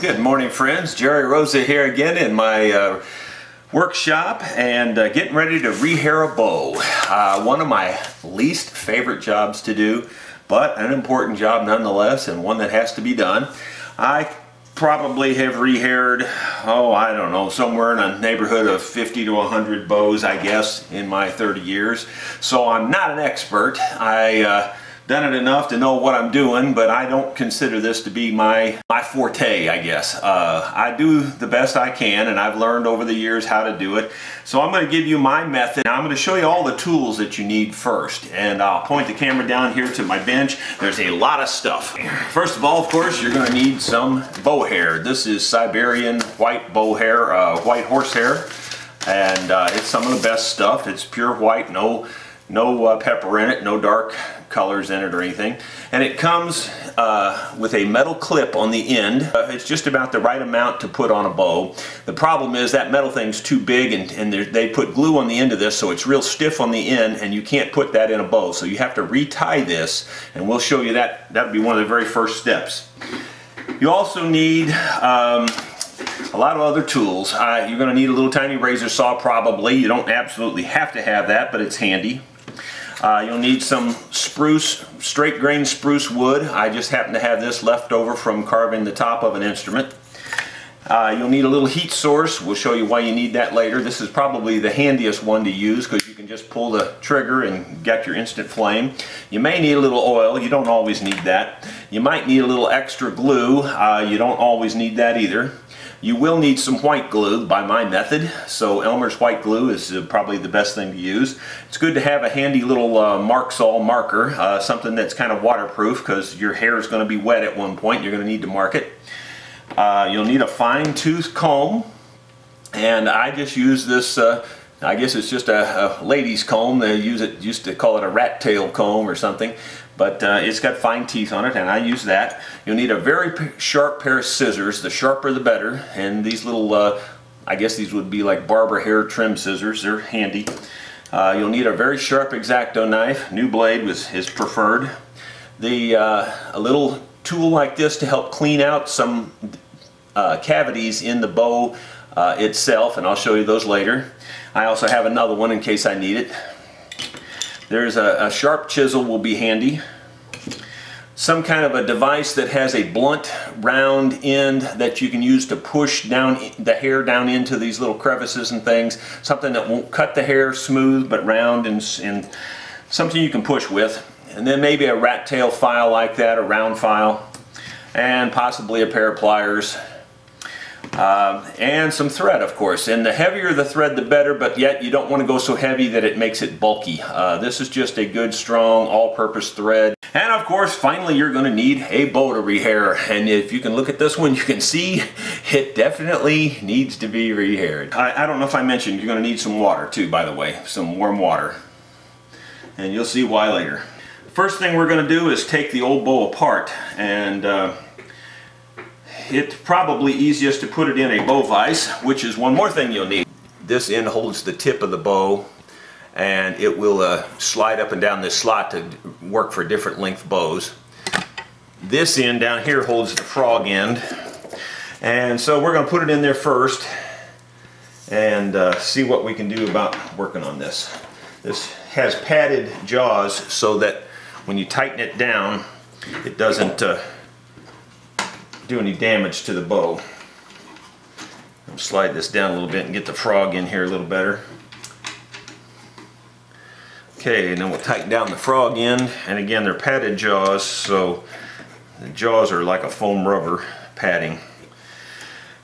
Good morning friends, Jerry Rosa here again in my uh, workshop and uh, getting ready to rehair a bow. Uh, one of my least favorite jobs to do, but an important job nonetheless and one that has to be done. I probably have rehaired, oh I don't know, somewhere in a neighborhood of 50 to 100 bows I guess in my 30 years. So I'm not an expert. I uh, done it enough to know what I'm doing, but I don't consider this to be my, my forte, I guess. Uh, I do the best I can, and I've learned over the years how to do it. So I'm going to give you my method. Now I'm going to show you all the tools that you need first, and I'll point the camera down here to my bench. There's a lot of stuff. First of all, of course, you're going to need some bow hair. This is Siberian white bow hair, uh, white horsehair, and uh, it's some of the best stuff. It's pure white, no no uh, pepper in it, no dark colors in it or anything. And it comes uh, with a metal clip on the end. Uh, it's just about the right amount to put on a bow. The problem is that metal thing's too big and, and they put glue on the end of this so it's real stiff on the end and you can't put that in a bow. So you have to retie this and we'll show you that. That would be one of the very first steps. You also need um, a lot of other tools. Uh, you're going to need a little tiny razor saw probably. You don't absolutely have to have that, but it's handy. Uh, you'll need some spruce, straight grain spruce wood. I just happen to have this left over from carving the top of an instrument. Uh, you'll need a little heat source. We'll show you why you need that later. This is probably the handiest one to use because you can just pull the trigger and get your instant flame. You may need a little oil. You don't always need that. You might need a little extra glue. Uh, you don't always need that either. You will need some white glue by my method, so Elmer's white glue is uh, probably the best thing to use. It's good to have a handy little uh, Marks-A-Lot marker, uh, something that's kind of waterproof because your hair is going to be wet at one point. You're going to need to mark it. Uh, you'll need a fine tooth comb, and I just use this uh, I guess it's just a, a, lady's comb. They use it, used to call it a rat tail comb or something but uh, it's got fine teeth on it and I use that. You'll need a very sharp pair of scissors, the sharper the better, and these little, uh, I guess these would be like barber hair trim scissors, they're handy. Uh, you'll need a very sharp X-Acto knife, new blade was, is preferred. The, uh, a little tool like this to help clean out some uh, cavities in the bow uh, itself, and I'll show you those later. I also have another one in case I need it. There's a, a sharp chisel will be handy. Some kind of a device that has a blunt round end that you can use to push down the hair down into these little crevices and things. Something that won't cut the hair smooth but round and, and something you can push with. And then maybe a rat tail file like that, a round file. And possibly a pair of pliers um, and some thread, of course. And the heavier the thread, the better, but yet you don't want to go so heavy that it makes it bulky. Uh, this is just a good, strong, all-purpose thread. And of course, finally, you're going to need a bow to rehair. And if you can look at this one, you can see it definitely needs to be rehaired. I, I don't know if I mentioned you're going to need some water too, by the way, some warm water. And you'll see why later. First thing we're going to do is take the old bow apart and uh, it's probably easiest to put it in a bow vise, which is one more thing you'll need. This end holds the tip of the bow and it will uh, slide up and down this slot to work for different length bows. This end down here holds the frog end and so we're going to put it in there first and uh, see what we can do about working on this. This has padded jaws so that when you tighten it down it doesn't uh, do any damage to the bow. I'll slide this down a little bit and get the frog in here a little better. Okay, and then we'll tighten down the frog end. And again, they're padded jaws, so the jaws are like a foam rubber padding.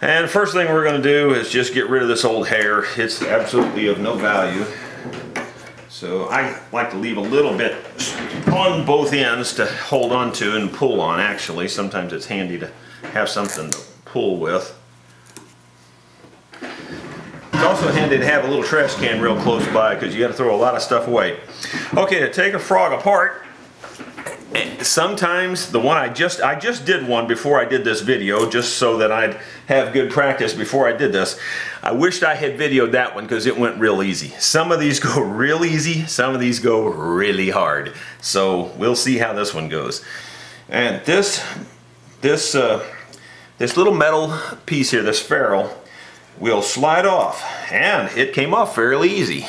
And first thing we're going to do is just get rid of this old hair. It's absolutely of no value. So I like to leave a little bit on both ends to hold on to and pull on actually. Sometimes it's handy to have something to pull with. It's also handy to have a little trash can real close by because you got to throw a lot of stuff away. Okay, to take a frog apart, sometimes the one I just I just did one before I did this video just so that I'd have good practice before I did this I wished I had videoed that one because it went real easy some of these go real easy some of these go really hard so we'll see how this one goes and this this uh, this little metal piece here, this ferrule, will slide off. And it came off fairly easy.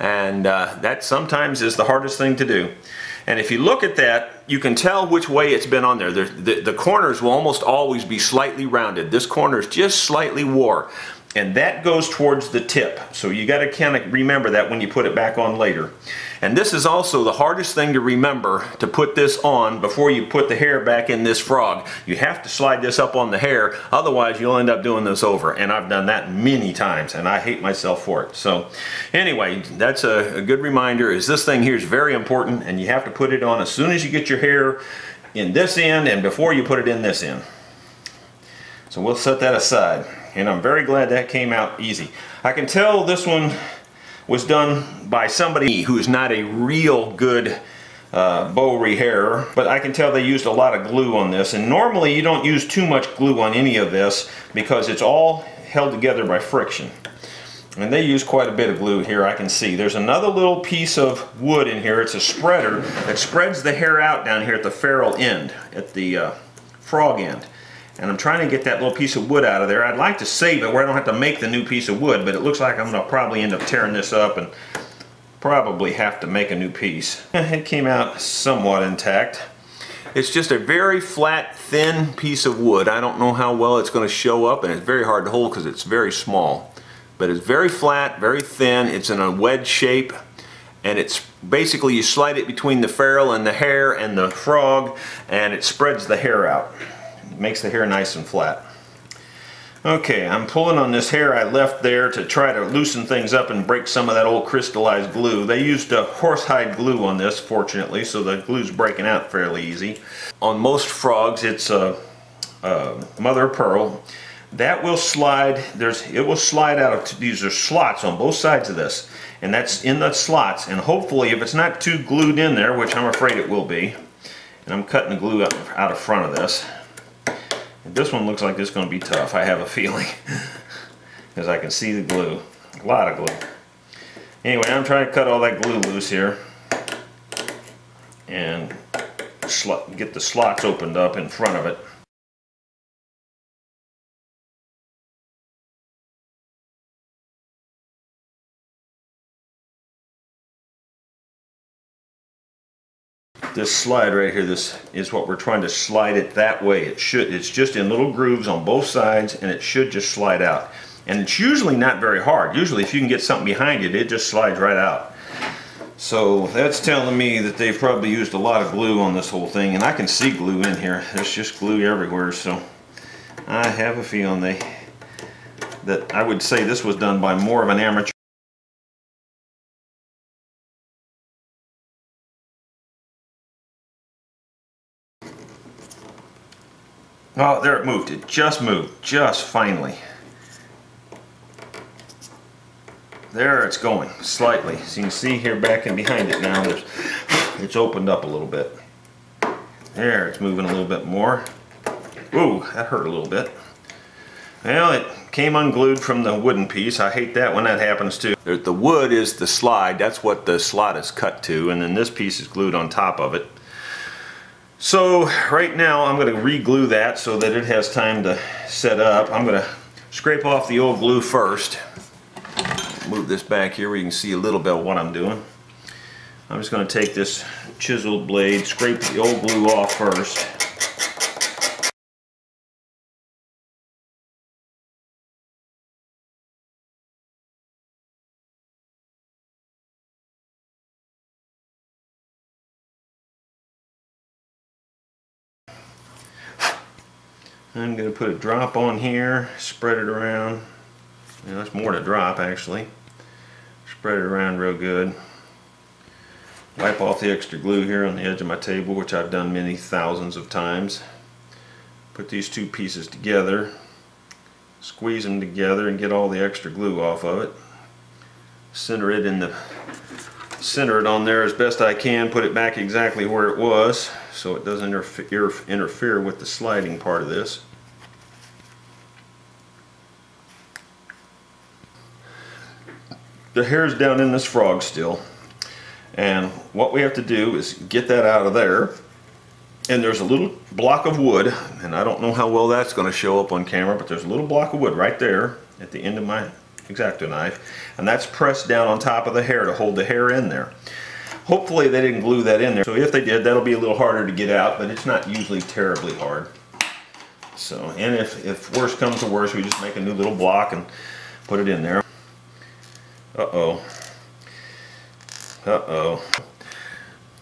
And uh, that sometimes is the hardest thing to do. And if you look at that, you can tell which way it's been on there. The, the, the corners will almost always be slightly rounded. This corner is just slightly wore and that goes towards the tip. So you got to kind of remember that when you put it back on later. And this is also the hardest thing to remember to put this on before you put the hair back in this frog. You have to slide this up on the hair, otherwise you'll end up doing this over. And I've done that many times and I hate myself for it. So anyway, that's a, a good reminder is this thing here is very important and you have to put it on as soon as you get your hair in this end and before you put it in this end. So we'll set that aside and I'm very glad that came out easy. I can tell this one was done by somebody who is not a real good uh, bow rehairer, but I can tell they used a lot of glue on this. And normally you don't use too much glue on any of this because it's all held together by friction. And they use quite a bit of glue here, I can see. There's another little piece of wood in here. It's a spreader that spreads the hair out down here at the ferrule end, at the uh, frog end and I'm trying to get that little piece of wood out of there. I'd like to save it where I don't have to make the new piece of wood, but it looks like I'm going to probably end up tearing this up and probably have to make a new piece. It came out somewhat intact. It's just a very flat, thin piece of wood. I don't know how well it's going to show up, and it's very hard to hold because it's very small. But it's very flat, very thin. It's in a wedge shape, and it's basically you slide it between the ferrule and the hair and the frog, and it spreads the hair out makes the hair nice and flat. Okay, I'm pulling on this hair I left there to try to loosen things up and break some of that old crystallized glue. They used a horsehide glue on this, fortunately, so the glue's breaking out fairly easy. On most frogs, it's a, a mother of pearl. That will slide, there's, it will slide out of, these are slots on both sides of this, and that's in the slots, and hopefully if it's not too glued in there, which I'm afraid it will be, and I'm cutting the glue out, out of front of this, this one looks like it's going to be tough, I have a feeling. Because I can see the glue. A lot of glue. Anyway, I'm trying to cut all that glue loose here. And get the slots opened up in front of it. This slide right here, this is what we're trying to slide it that way. It should, it's just in little grooves on both sides and it should just slide out. And it's usually not very hard. Usually if you can get something behind it, it just slides right out. So that's telling me that they've probably used a lot of glue on this whole thing and I can see glue in here. There's just glue everywhere so I have a feeling they that I would say this was done by more of an amateur Oh, there it moved. It just moved. Just finally. There it's going, slightly. So you can see here back and behind it now, there's, it's opened up a little bit. There, it's moving a little bit more. Ooh, that hurt a little bit. Well, it came unglued from the wooden piece. I hate that when that happens too. The wood is the slide. That's what the slot is cut to. And then this piece is glued on top of it. So right now I'm going to re-glue that so that it has time to set up. I'm going to scrape off the old glue first. Move this back here where you can see a little bit of what I'm doing. I'm just going to take this chiseled blade, scrape the old glue off first. I'm going to put a drop on here, spread it around. Know, that's more to drop actually. Spread it around real good. Wipe off the extra glue here on the edge of my table, which I've done many thousands of times. Put these two pieces together, squeeze them together and get all the extra glue off of it. Center it in the center it on there as best I can, put it back exactly where it was so it doesn't interfere, interfere with the sliding part of this. The hair's down in this frog still and what we have to do is get that out of there and there's a little block of wood, and I don't know how well that's going to show up on camera, but there's a little block of wood right there at the end of my X-Acto knife, and that's pressed down on top of the hair to hold the hair in there. Hopefully they didn't glue that in there, so if they did, that'll be a little harder to get out, but it's not usually terribly hard. So, and if, if worse comes to worse, we just make a new little block and put it in there. Uh-oh. Uh-oh.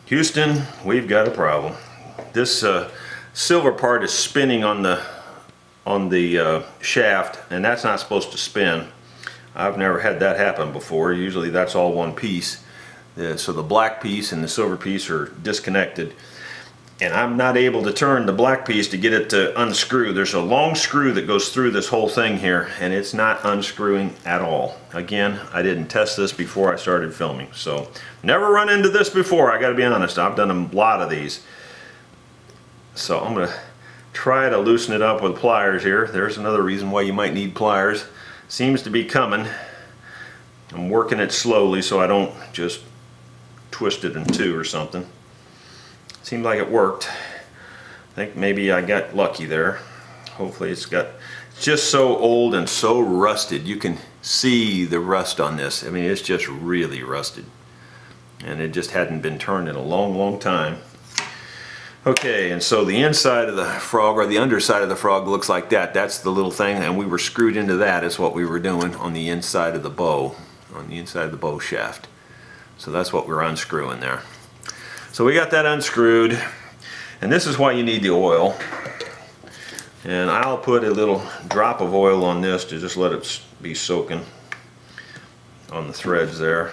Houston, we've got a problem. This uh, silver part is spinning on the on the uh, shaft and that's not supposed to spin. I've never had that happen before. Usually that's all one piece. Uh, so the black piece and the silver piece are disconnected and I'm not able to turn the black piece to get it to unscrew. There's a long screw that goes through this whole thing here and it's not unscrewing at all. Again, I didn't test this before I started filming. So never run into this before, I gotta be honest. I've done a lot of these. So I'm gonna try to loosen it up with pliers here. There's another reason why you might need pliers. Seems to be coming. I'm working it slowly so I don't just twist it in two or something. Seemed like it worked. I think maybe I got lucky there. Hopefully it's got it's just so old and so rusted. You can see the rust on this. I mean, it's just really rusted. And it just hadn't been turned in a long, long time. Okay, and so the inside of the frog or the underside of the frog looks like that. That's the little thing, and we were screwed into that is what we were doing on the inside of the bow, on the inside of the bow shaft. So that's what we're unscrewing there. So we got that unscrewed, and this is why you need the oil. And I'll put a little drop of oil on this to just let it be soaking on the threads there.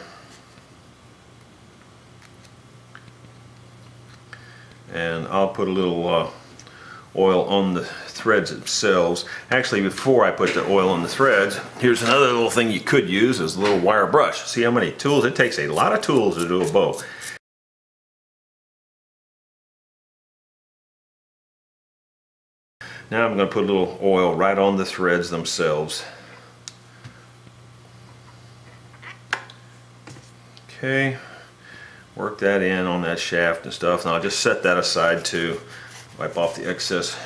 and I'll put a little uh, oil on the threads themselves. Actually, before I put the oil on the threads, here's another little thing you could use is a little wire brush. See how many tools? It takes a lot of tools to do a bow. Now I'm going to put a little oil right on the threads themselves. Okay work that in on that shaft and stuff and I'll just set that aside to wipe off the excess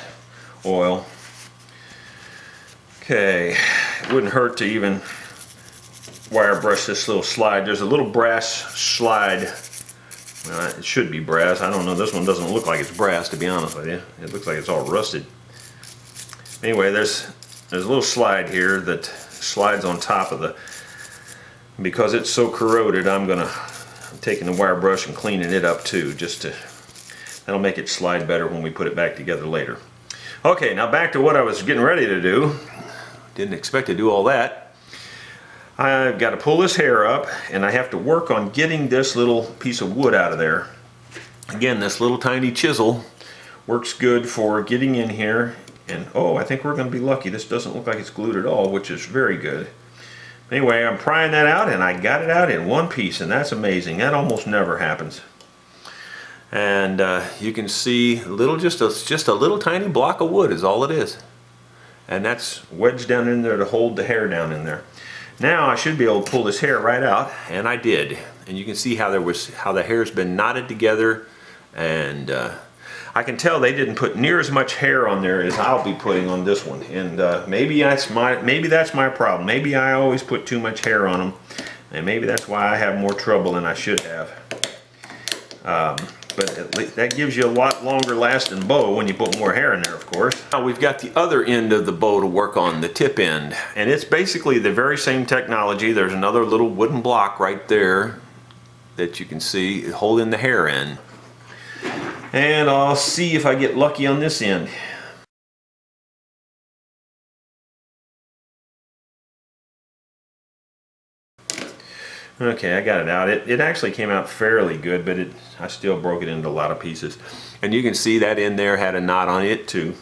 oil. Okay it wouldn't hurt to even wire brush this little slide. There's a little brass slide. Well, it should be brass. I don't know. This one doesn't look like it's brass to be honest with you. It looks like it's all rusted. Anyway there's there's a little slide here that slides on top of the because it's so corroded I'm gonna I'm taking the wire brush and cleaning it up too just to that'll make it slide better when we put it back together later. Okay now back to what I was getting ready to do. Didn't expect to do all that. I've got to pull this hair up and I have to work on getting this little piece of wood out of there. Again this little tiny chisel works good for getting in here and oh I think we're going to be lucky. This doesn't look like it's glued at all which is very good. Anyway, I'm prying that out and I got it out in one piece and that's amazing. That almost never happens. And uh, you can see little, just a, just a little tiny block of wood is all it is. And that's wedged down in there to hold the hair down in there. Now I should be able to pull this hair right out and I did. And you can see how there was how the hair's been knotted together and uh, I can tell they didn't put near as much hair on there as I'll be putting on this one. And uh, maybe that's my maybe that's my problem. Maybe I always put too much hair on them. And maybe that's why I have more trouble than I should have. Um, but that gives you a lot longer lasting bow when you put more hair in there of course. Now we've got the other end of the bow to work on, the tip end. And it's basically the very same technology. There's another little wooden block right there that you can see holding the hair in and I'll see if I get lucky on this end. Okay, I got it out. It, it actually came out fairly good, but it I still broke it into a lot of pieces. And you can see that in there had a knot on it too.